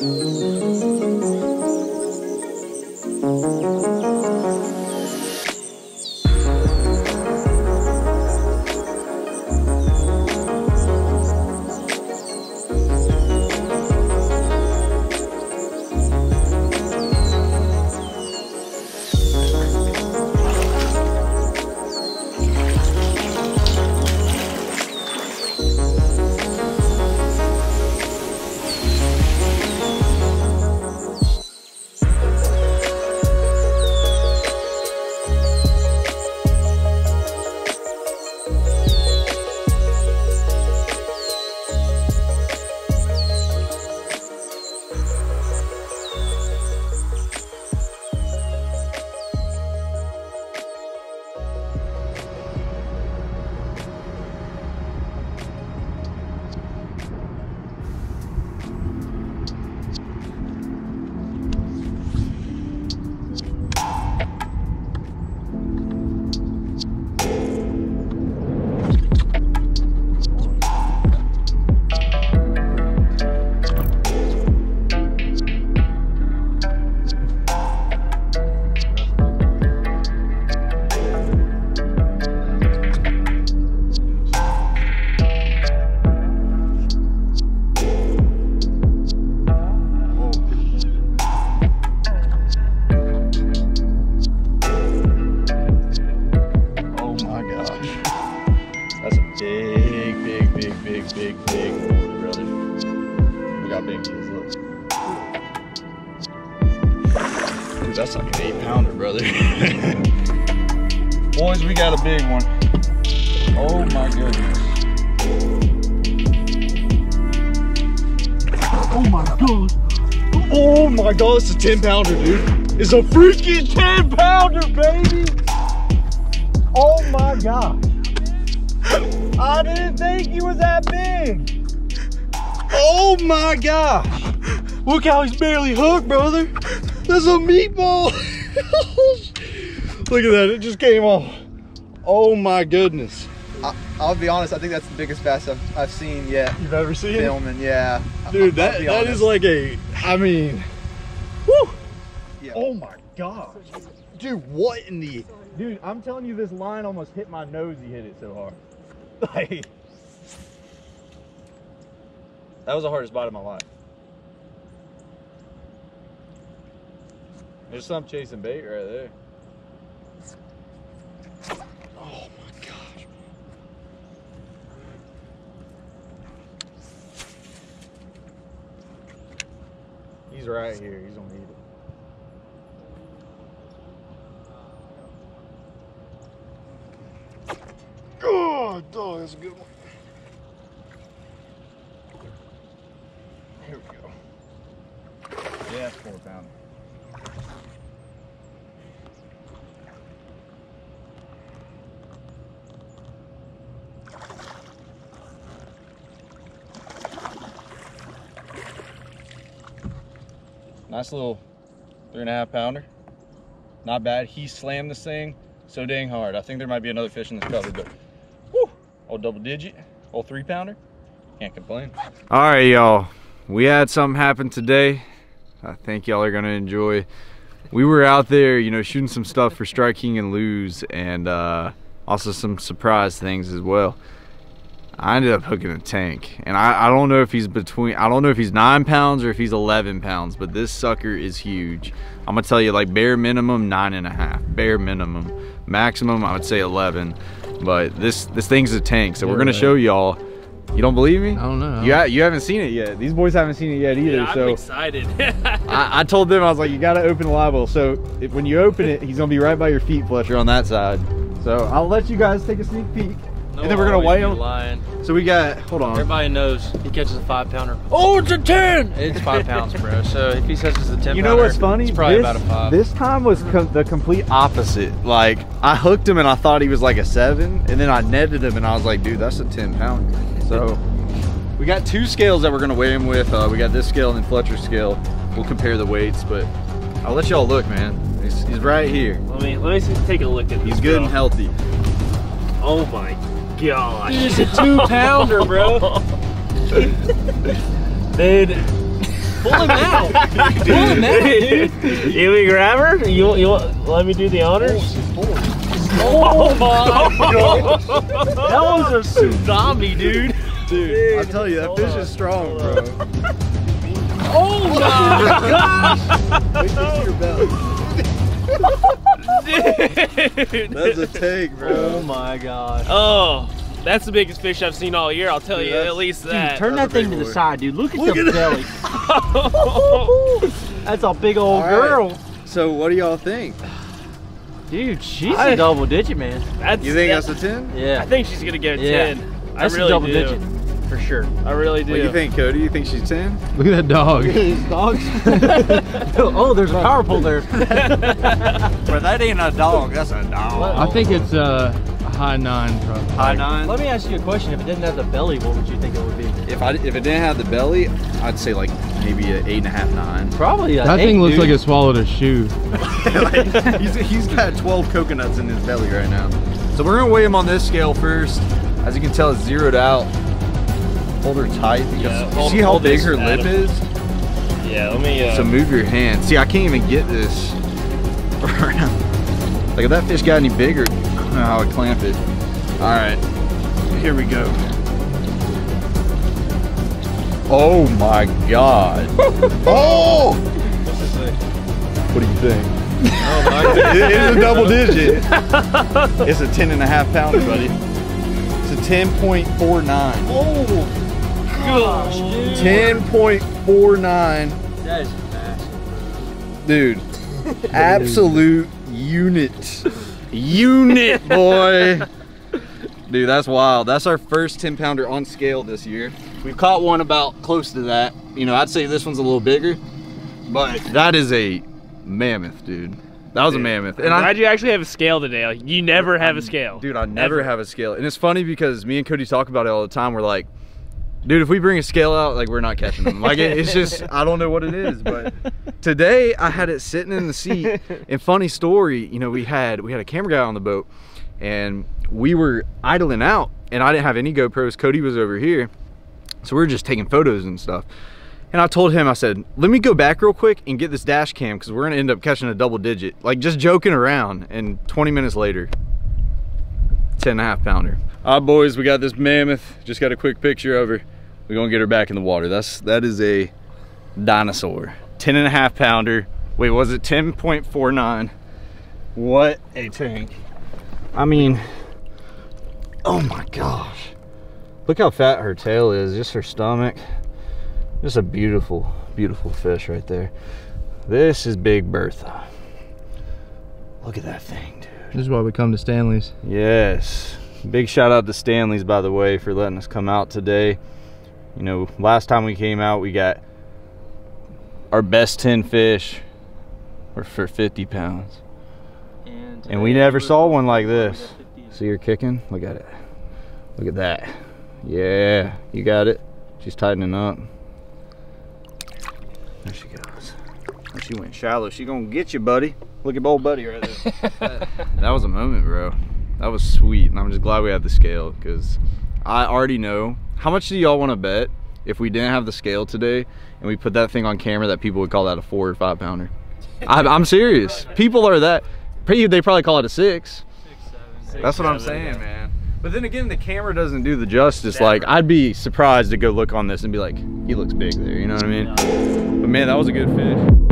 Oh That's like an eight pounder, brother. Boys, we got a big one. Oh my goodness. Oh my god. Oh my god, it's a 10 pounder, dude. It's a freaking 10 pounder, baby. Oh my god. I didn't think he was that big. Oh my gosh. Look how he's barely hooked, brother. That's a meatball. Look at that, it just came off. Oh my goodness. I, I'll be honest. I think that's the biggest bass I've, I've seen yet. You've ever seen? Filming, yeah. Dude, I'll that, that is like a, I mean, whoo. Yeah. Oh my gosh. Dude, what in the, dude, I'm telling you, this line almost hit my nose. He hit it so hard. Like, that was the hardest bite of my life. There's some chasing bait right there. Oh my gosh. He's right here. He's gonna eat it. Oh, dog, that's a good one. Here we go. Yeah, four pound. Nice little three and a half pounder. Not bad. He slammed this thing so dang hard. I think there might be another fish in this cover, but whoo, old double digit, old three pounder. Can't complain. All right, y'all. We had something happen today. I think y'all are gonna enjoy. We were out there, you know, shooting some stuff for Strike King and Lew's, and uh, also some surprise things as well. I ended up hooking a tank, and I, I don't know if he's between. I don't know if he's nine pounds or if he's 11 pounds, but this sucker is huge. I'm gonna tell you, like bare minimum nine and a half, bare minimum. Maximum, I would say 11. But this this thing's a tank, so we're gonna show y'all. You don't believe me? I don't know. You, ha- you haven't seen it yet. These boys haven't seen it yet either. Yeah, I'm so excited. I, I told them I was like, you got to open the live well. So if, when you open it, he's gonna be right by your feet, Fletcher, on that side. So I'll let you guys take a sneak peek, and then we're gonna weigh him. Lying. So we got. Hold on. Everybody knows he catches a five pounder. Oh, it's a ten. It's five pounds, bro. So if he says it's a ten, You know what's funny? It's probably this, about a five. This time was com- the complete opposite. Like I hooked him and I thought he was like a seven, and then I netted him and I was like, dude, that's a ten pounder. So we got two scales that we're gonna weigh him with. Uh, we got this scale and then Fletcher's scale. We'll compare the weights, but I'll let y'all look, man. He's, he's right here. let me let me take a look at this. He's good and healthy. Oh my gosh. He's a two pounder, bro. Dude. Pull him out. Pull him out, dude. You we grab her? You, you want, let me do the honors? Oh my god. That was a tsunami, dude. Dude, I'll tell you, that fish is strong, bro. Oh my Wait till you see your belly. That's a take, bro. Oh my god. Oh, that's the biggest fish I've seen all year. I'll tell Dude, you at least Dude, that. turn that That's a thing to big the boy. side, dude. Look at Look the at it. belly. That's a big old All right. girl. So what do y'all think? Dude, she's I- a double digit, man. That's, You think that- that's a 10? Yeah. I think she's gonna get a Yeah. ten. That's I really a double do. digit. For sure. I really do. What do you think, Cody? You think she's 10? Look at that dog. dogs. oh, there's a power pole there. But that ain't a dog, that's a dog. I think it's uh, a high nine, probably. High nine. Let me ask you a question. If it didn't have the belly, what would you think it would be? If I if it didn't have the belly, I'd say like maybe an eight and a half, nine. Probably That eight, thing looks dude. like it swallowed a shoe. like, he's, he's got 12 coconuts in his belly right now. So we're gonna weigh him on this scale first. As you can tell, it's zeroed out. Hold her tight. because- Yeah, hold- see how big her lip Adam. is? Yeah, let me. Uh, So move your hand. See, I can't even get this around. Like if that fish got any bigger, I don't know how I clamp it. All right, here we go. Oh my God. oh! What do you think? Oh it is a double digit. it's a 10 and a half pounder, buddy. It's a 10.49. Oh, Gosh, dude. 10.49. That is massive. Dude, absolute unit. Unit, boy. Dude, that's wild. That's our first 10 pounder on scale this year. We've caught one about close to that. You know, I'd say this one's a little bigger, but that is a mammoth, dude. That was a mammoth. I'm And I, you actually have a scale today. Like you never have a scale. Dude, I never Ever. have a scale. And it's funny because me and Cody talk about it all the time. We're like, dude, if we bring a scale out, like we're not catching them. Like it, it's just I don't know what it is. But today I had it sitting in the seat. And funny story, you know, we had we had a camera guy on the boat and we were idling out and I didn't have any GoPros. Cody was over here. So we were just taking photos and stuff. And I told him, I said, let me go back real quick and get this dash cam because we're gonna end up catching a double digit. Like just joking around. And 20 minutes later, 10 and a half pounder. All right, boys, we got this mammoth. Just got a quick picture of her. We're gonna get her back in the water. That's, that is a dinosaur. 10 and a half pounder. Wait, was it 10.49? What a tank. I mean, oh my gosh. Look how fat her tail is, just her stomach. Just a beautiful, beautiful fish right there. This is Big Bertha. Look at that thing, dude. This is why we come to Stanley's. Yes. Big shout out to Stanley's, by the way, for letting us come out today. You know, last time we came out, we got our best 10 fish were for 50 pounds. And, And we never saw one like this. See her kicking? Look at it. Look at that. Yeah, you got it. She's tightening up. There she goes. Oh, she went shallow. She gonna get you, buddy. Look at old buddy right there. that was a moment, bro. That was sweet, and I'm just glad we had the scale because I already know. How much do y'all want to bet if we didn't have the scale today and we put that thing on camera that people would call that a four or five pounder? I, I'm serious. People are that. They probably call it a six. That's what I'm saying, man. But then again, the camera doesn't do the justice. Like, I'd be surprised to go look on this and be like, he looks big there. You know what I mean? But man, that was a good fish.